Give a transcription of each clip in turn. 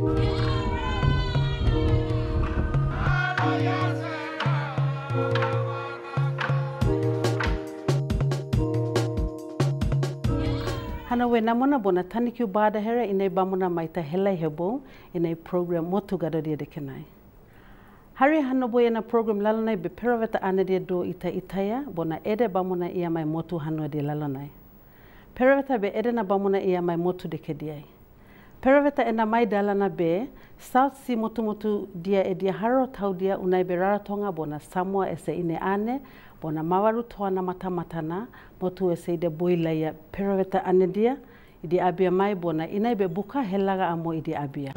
Hana we namona bona tanikiu bada hera inai bamuna mai ta helai hebo inai program motu gado dia de kenai. Hari hana boy na program lalonai be peraveta ana dia do ita itaya bona ede bamuna ia mai motu hano dia lalonai. Peraveta be ede na bamuna ia mai motu deke diai. Peraveta ena mai dalana be South Sea motu motu dia e dia haro tau dia unai be raratonga bona Samoa e se ine ane bona mawaru toa na mata matana motu e se ide boilaia peraveta ane dia i di abia mai bona inai be buka helaga amo i di abia.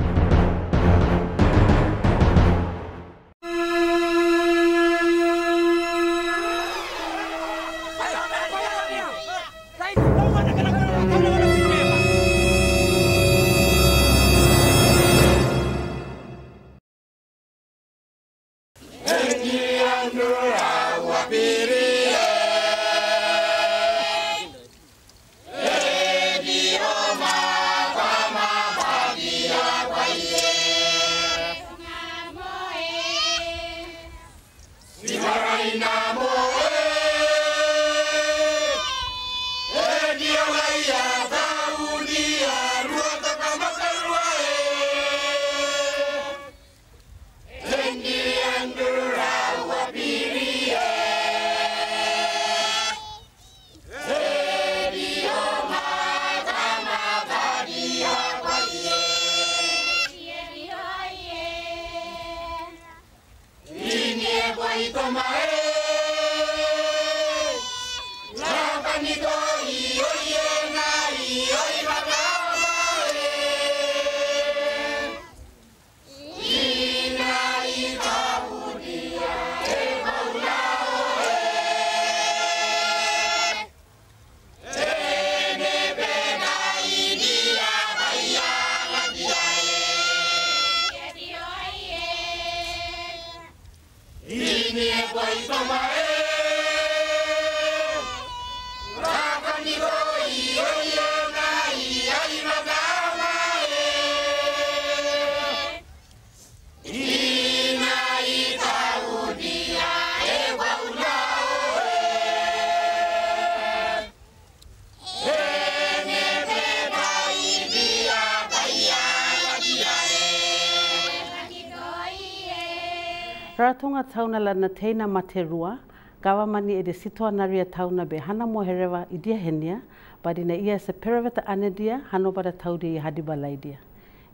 Tauna lana teina materua, gawa mani e de sitoa naria tauna be hana mo herewa i dia henia, badi na ia se peraveta ane dia, hano bada tau dia i hadiba lai dia.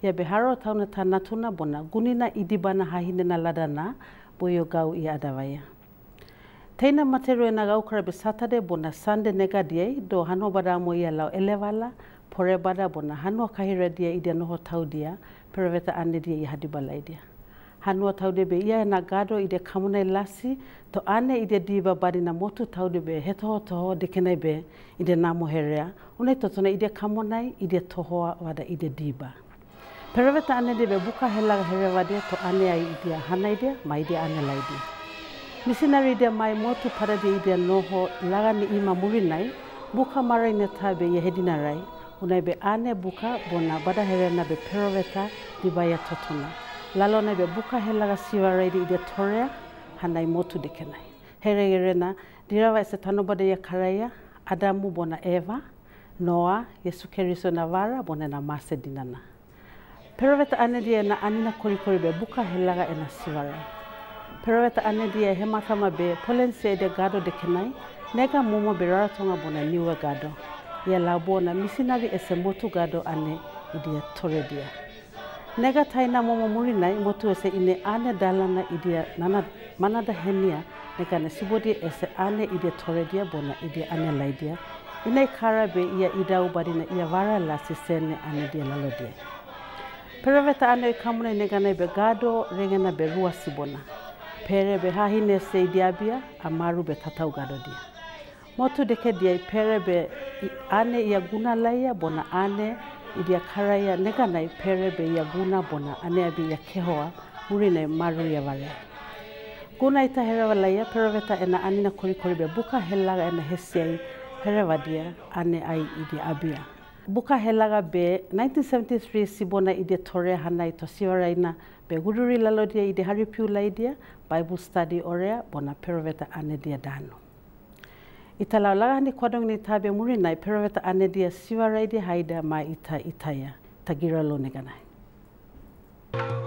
Ia be haro tauna ta natuna bona gunina i dibana hahine na ladana, boyo gau i adawaya. Teina materu e na gau kara be Saturday bona Sunday nega dia do hano bada mo ia lau elevala, pore bada bona hano kahira dia i dia noho tau dia, peraveta ane dia i hadiba lai dia. Hanua taudebe ia na gado i de kamunai lasi to ane i de diva bari na motu taudebe he toho toho de kenai be i de namo herea unai totona i de kamunai i de tohoa wada i de diva. Peraweta ane de be buka helaga herea wade to ane ai i de hana i de ma i de ane lai de. Misinari de mai motu parade i de noho laga ni ima murinai buka marai ne tabe i hedina rai unai be ane buka bona bada herea na be peraweta diva ya totona. lalona be buka helaga siwaredi ide tore hanai motu dekenai heregerena dirawa ese tanobade ya karaya adamu bona eva noa yesu keriso na vara bona na mase dinana. Peroveta anedia na anina korikori be buka helaga ena siwarai peroveta anedia hematama be polensia de gado dekenai nega momo beraratonga bona niwa gado. Ya labona misinavi ese motu gado ane idia toredia nega thaina momo murinai motu ase ine ane dalana idia nana manada henia nekane sibodi ese ane idia thore dia bona idia ane lai dia inai kharabe ia ida ubarina ia vara la sisene ane dia lalo dia peraveta ane kamune negane be gado rengena be rua sibona. Pere be hahine se idia bia amaru be tatau gado dia motu deke dia pere be ane ia guna laia bona ane ibia khara ya nega nai phere be ya guna bona ane abi ya khehoa muri nai maru ya vare guna ita here wala ya phere veta ena ani na kori kori be buka hella ena hesiai here vadia ane ai idia abia. Buka helaga be 1973 sibona idia tore hana ito siwaraina be gururi lalodia idia haripiu laidia bible study orea bona phere veta dano. I ta laulaga ni kwadong ni tabe muri nai, pero ane dia siwa raidi haida ma ita itaya. Tagira lo neganai. Thank you.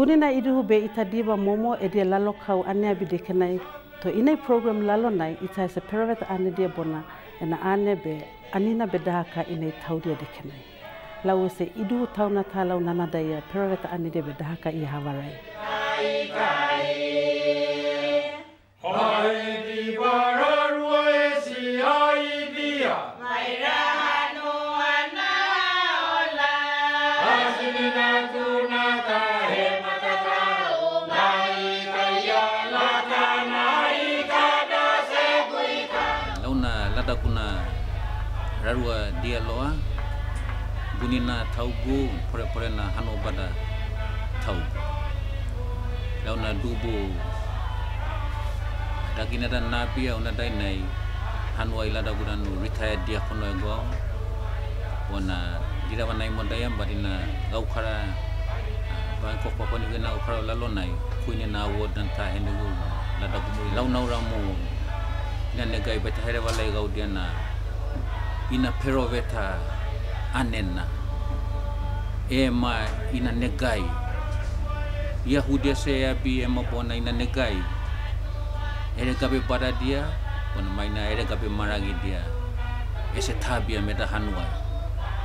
Gunina iduhu be itadiba momo e dia lalo kau ane abi dekenai to inai program lalo nai ita se perawet ane dia bona ena ane be anina be dahaka inai taudia dekenai lau se iduhu tau na lau nanada ia perawet ane dia be dahaka i havarai kai kai. Hai lada kuna rarua dia loa bunina taugu pore pore na hano bada tau lau na dubu dagina dan nabi au na dai nai hanu ai lada guna nu retired dia kono e go ona dira wana i mondayam badina gau kara ba ko ko ni gena ukara lalo nai kuine na wo dan ta hende gu lada gumu lau nau ramu ina negai beta here wala gau dia na. Ina peroveta anena e ma ina negai. Yahudia se abi e ma bona ina negai. Ere gabe bara dia bona mai na ere gabe maragi dia. Ese tabia meta hanua.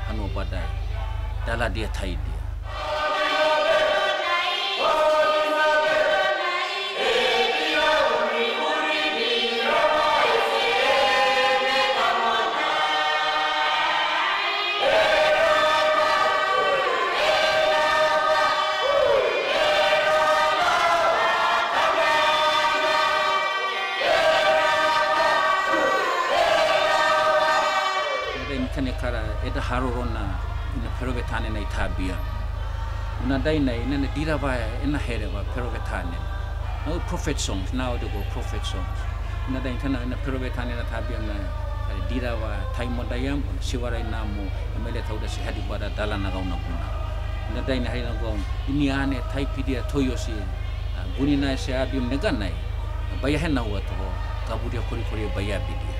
Hanua badai dala dia thai tane na itabia una dai na ina na dira ba ina here ba peroge tane no prophet songs now they go prophet songs. Una dai kana ina peroge tane na tabia na dira ba thai mo dayam siwara ina mo amele thauda si hadi bada dala na gauna kuna una dai na haina go ini ane thai pidia toyosi guni na se abi nega nai. Baya hena wa to kabudia kori kori baya pidia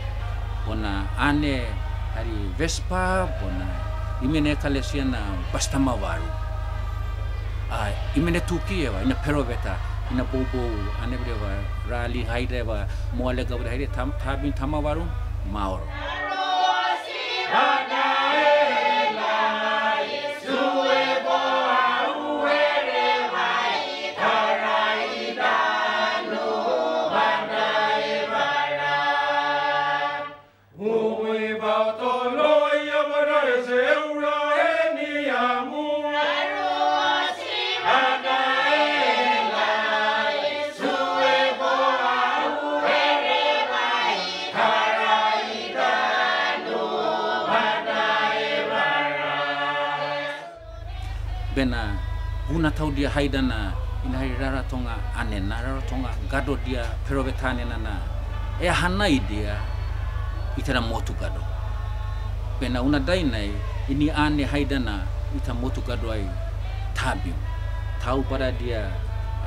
ona ane hari Vespa bona imene kalesia na pasta mawaru. a imene tuki ewa ina pero beta ina bobo ane anebreva rali ewa moale gabra haire tam tabin tamavaru maor Rana! Huna tau dia haidana ina hai rara tonga ane na rara tonga gado dia peroveta na na. E hanai dia itara motu gado. Bena una dai ini ane haidana ita motu gado ai tabi tau para dia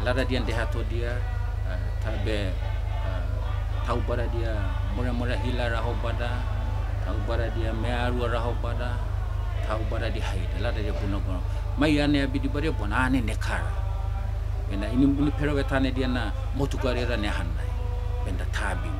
lara dia dehato dia uh, tabe uh, tau para dia mura mura hila raho pada tau para dia mearu raho pada tau bara di haida lara dia puno maiyane abidi bare bonane nekara bena ini ini pero betane dia na motukari ra ne hanai benda tabi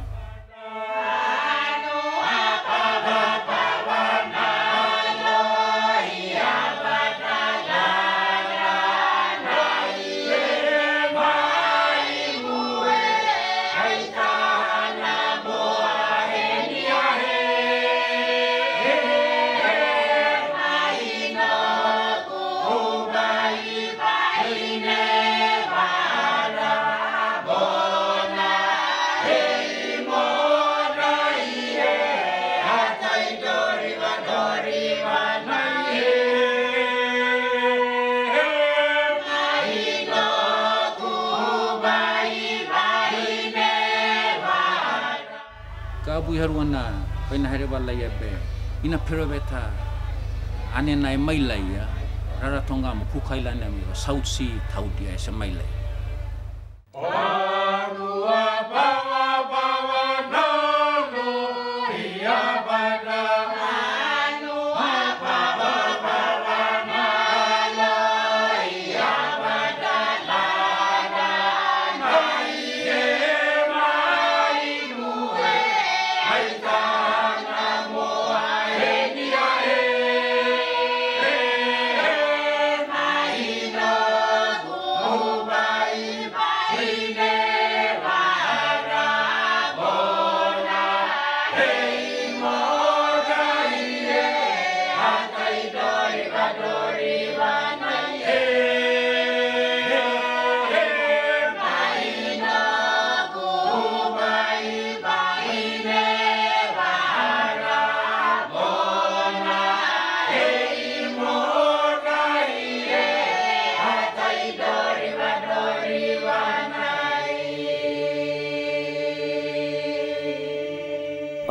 herwana koina hereba laia be ina peroveta ane nae mailaia rara tonga mo kukailane amiro south sea tau dia se mai laia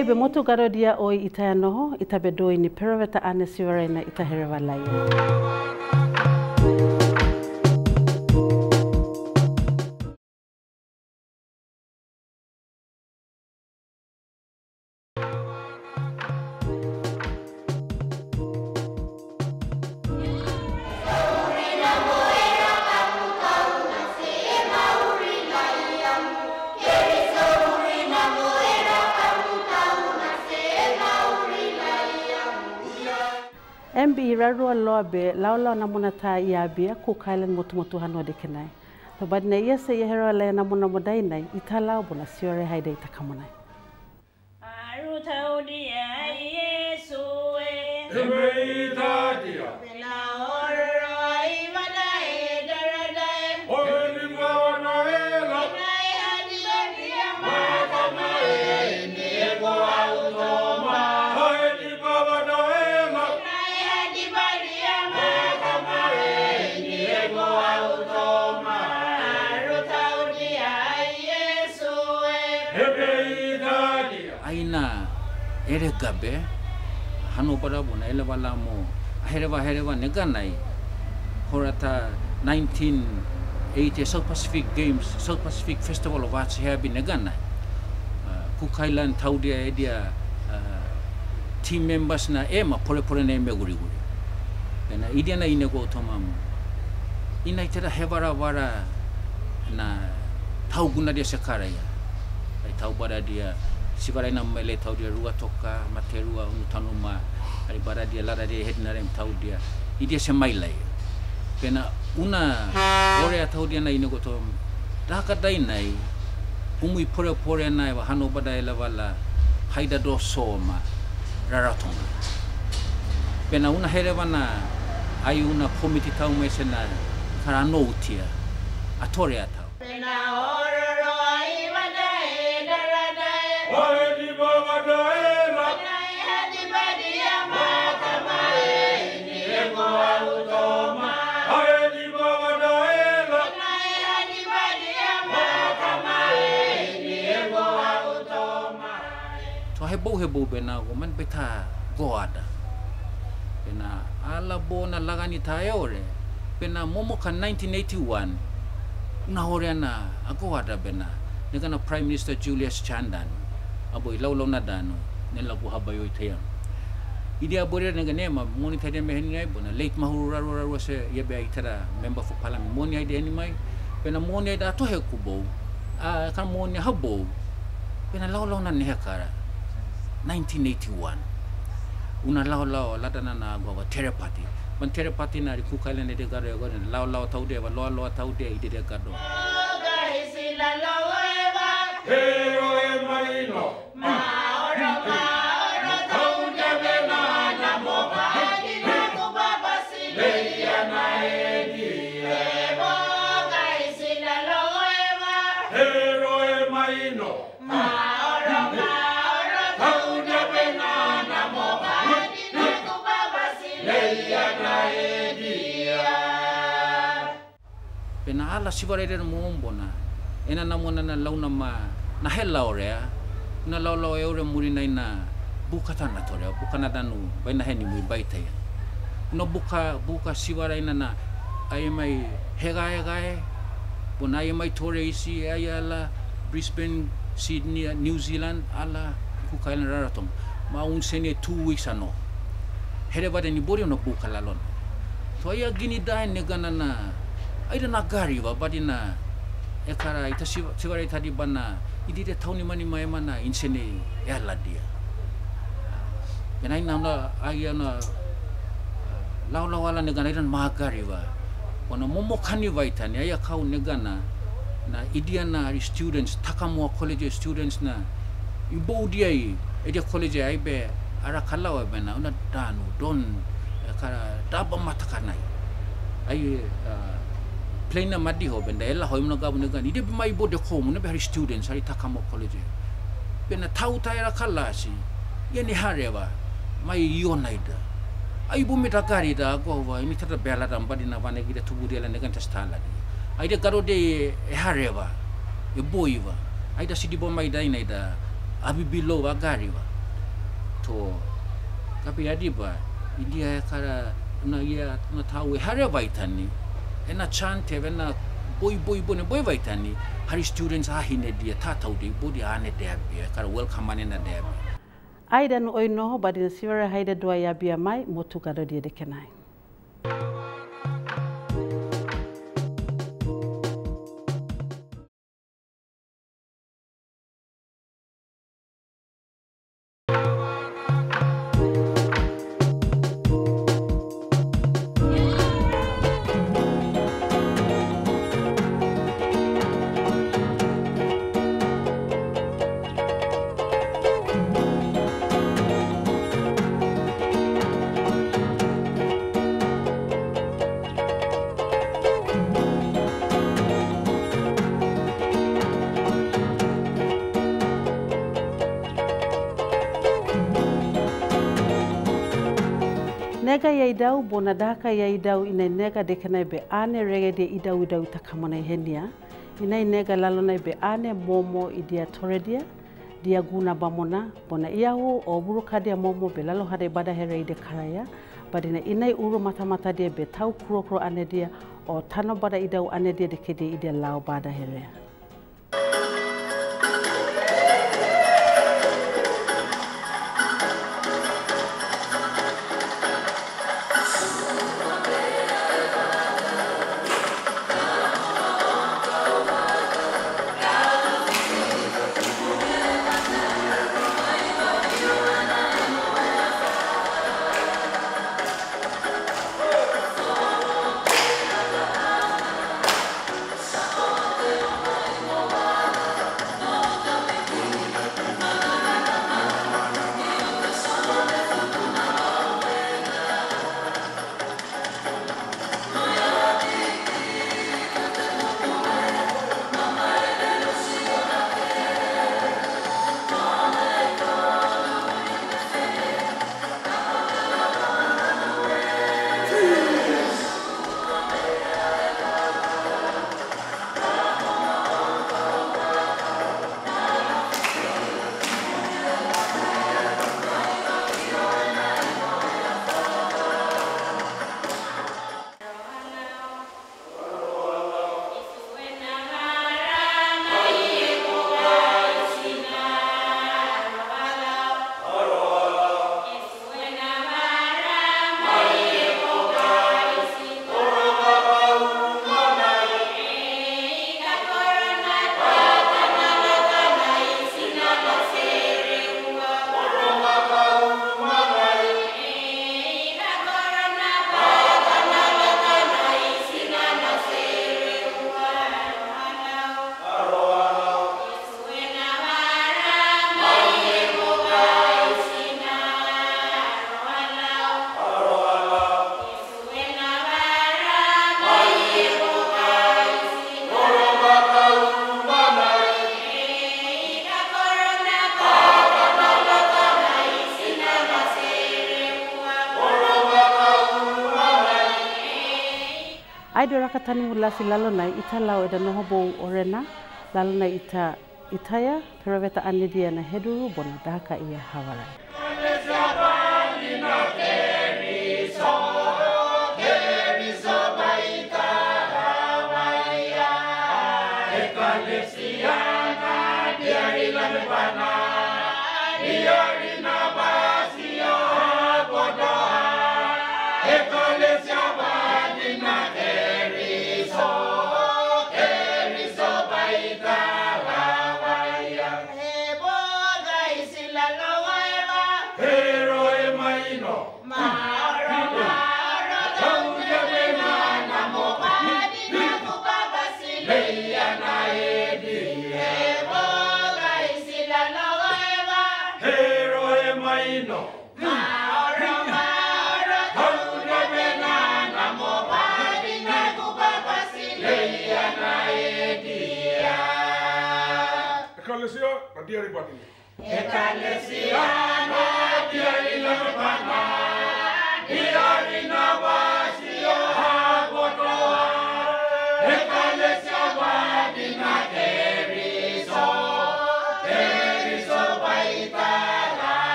oibe motu garodia oi itayanoho itabe doi ni peroveta ane siwaraina itahereva laia bi raru lobe laula na munata ya bi ko kalen mutu motu hanu de kenai to badne yese ye hero le na munamu dai nai itala bu na siore haide takamuna aru tau dia yesu e ere gabe hano para bona ele wala mo aherewa aherewa nega nai horata 1980 South Pacific Games South Pacific Festival of Arts here bi nega nai uh, Cook Island taudia edia team members na ema pore pore ne me guri guri na idia na ine go toma mo ina itera hevara wara na tau guna dia sekaraya tau bara dia si bara ina mele tau dia rua toka mate rua unu tanu ma ari bara dia lara dia het na rem tau dia i dia se mai lai pena una ore a tau dia na ina go to daka dai nai umui pore pore nai wa hano bada ela wala haida do soma raratonga pena una here wana ai una komiti tau me sena kara noutia a tore a tau Pela oro So he bau he bau bena ko man beta goada. Bena ala bona lagani tae ore. Bena momo ka 1981. Una hore ana a goada bena. Nega na Prime Minister Julius Chandan. Abo i lau lau na dano. Nela ku haba yo i te ang. Idi a bore nega nema moni tai de meheni ai bona late mahuru raru raru se ia be ai tara member for parliament moni ai de ni mai. Bena moni da to he ku bau. A kan moni ha bau. Bena lau na nehe kara. 1981 unalaw law ladana na gogo tere party. Ban tere na ri kukale ne de gado yo ne law law tawde ba law law tawde ide de gado. Hey ala sivare de mo bona ena na mona na launa ma na hela ore na lau lau e ore muri na buka tana tore, buka na danu, bai na heni mui bai teia. No buka, buka siwarai na na, ai mai hega hega e, pona ai mai tore isi e ai ala Brisbane, Sydney, New Zealand, ala Cook Island Raratonga. Ma un sene two weeks ano. Here wade ni bori ono buka lalon. To ai gini dai ne gana na, ai na gari wa badi na, e kara ita siwarai tadi bana, idi de tauni mani mai mana insene e ala dia. Pena ina na lau lau ala ne gana iran magari wa. Ona momo kani waitani ai kau ne gana na idia na students takamua college students na ibo dia i edia college ai be ara kala wa bena una danu don eh, kara daba matakanai ai uh, plane na madi ho benda ela ho imna gabu ne gani ide be mai bo de ko mu ne be ari students ari takamua college bena tau tai ara kala si. Ye ni hareva mai ionaida ai bu mita kari da go wa ini tata bela da mbadi na vane gide tubu dia la ne kan tastala di ai de garo de e hareva e boiva ai da sidi bo mai dai nei da abi bilo wa gari wa to kapi adi ba india kara na ia na tau e hareva itani ena chante vena boy boy bone boy vaitani hari students ha hinedia tata ude bodi ane deabia kara welcome ane na deabia aidan oinoho badin siwara haida dua yabia mai motu gado dia dekenai kenai. Nega yai dau bona daka yai dau ina nega de kanai be ane rege de idau idau takamana i henia. Ina nega lalonai be ane momo i dia toredia, dia guna bamona, bona iahu o buru kadia momo be lalo hade bada here i de karaya. Badina inai uru mata mata dia be tau kuro kuro ane dia o tano bada idau ane dia de ke dia i dia lao bada here. Ai do raka tani mu lasi lalo nai ita lau eda noho bou orena, lalo nai ita Itaia, Peroveta Anedia na Heduru, bona daka ia na diari Ecclesia, Nadia Ripatina. Ecclesia, Nadia Ripatina. Dia Rinavas.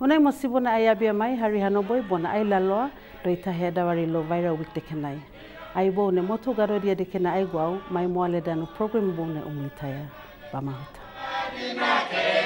Ona mo si bona aya bia mai hari hano boy bona ai lalo doita heda wari lo viral week de kenai. Ai bo ne moto garo dia de kenai ai gwau mai mo le dano program bo ne umitaya. Bamahata. Happy